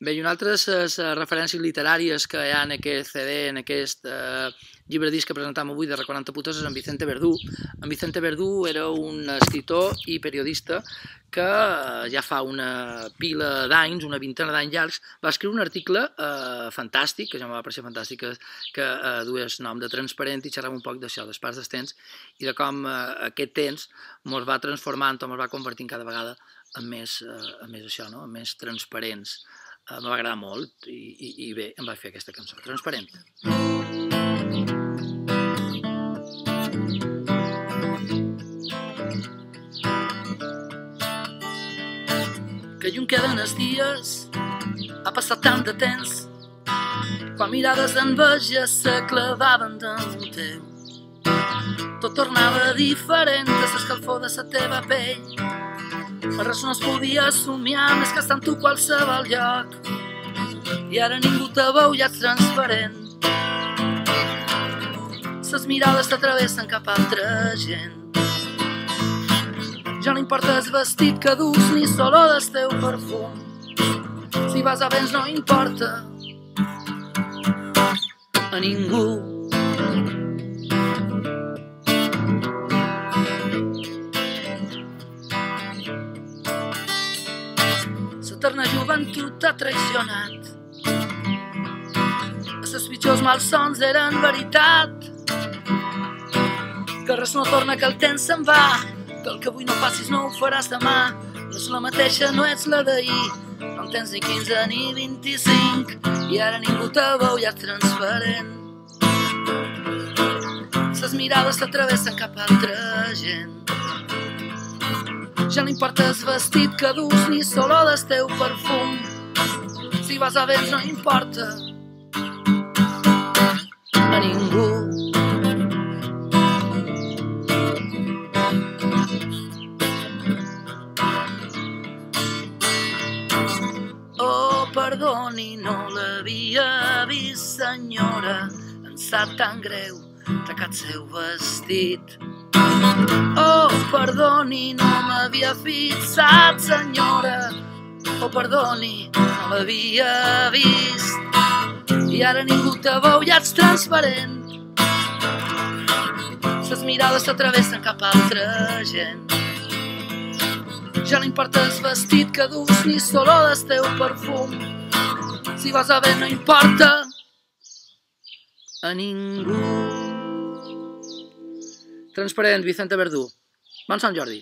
Bé, i una altra de les referències literàries que hi ha en aquest CD, en aquest eh, llibre disc que presentem avui de Recoranta Putes és en Vicente Verdú. En Vicente Verdú era un escritor i periodista que eh, ja fa una pila d'anys, una vintena d'anys llargs, va escriure un article eh, fantàstic, que ja em va parecer fantàstic, que, que eh, dues nom de transparent i xerrava un poc d'això, dels parts dels temps, i de com eh, aquest temps ens va transformant o ens va convertint cada vegada en més, eh, en més això, no? en més transparents eh, em va agradar molt i, i, i bé, em va fer aquesta cançó, Transparent. Que lluny queden els dies, ha passat tant de temps, quan mirades d'enveja se clavaven d'un teu. Tot tornava diferent de l'escalfor de la teva pell, per res no es podia somiar més que estar amb tu qualsevol lloc. I ara ningú te veu, ja ets transparent. Ses mirades t'atravessen cap a altra gent. Ja no importa el vestit que dus ni solo del teu perfum. Si vas a vents no importa a ningú. L'eterna joventut t'ha traicionat. Les pitjors malsons eren veritat. Que res no torna, que el temps se'n va. Que el que avui no passis no ho faràs demà. No és la mateixa, no ets la d'ahir. No en tens ni 15 ni 25. I ara ningú te veu, ja transparent. Les mirades t'atravessen cap a altra gent. Ja no importa el vestit que dus ni solo del teu perfum. Si vas a vents no importa a ningú. Oh, perdoni, no l'havia vist, senyora. Em sap tan greu tacat seu vestit. Oh, perdoni, no m'havia fixat, senyora. Oh, perdoni, no l'havia vist. I ara ningú te veu, ja ets transparent. Les mirades s'atravessen cap a altra gent. Ja no importa el vestit que dus ni solo del teu perfum. Si vas a ver no importa a ningú. Transparent, Vicente Verdú. Bon Sant Jordi!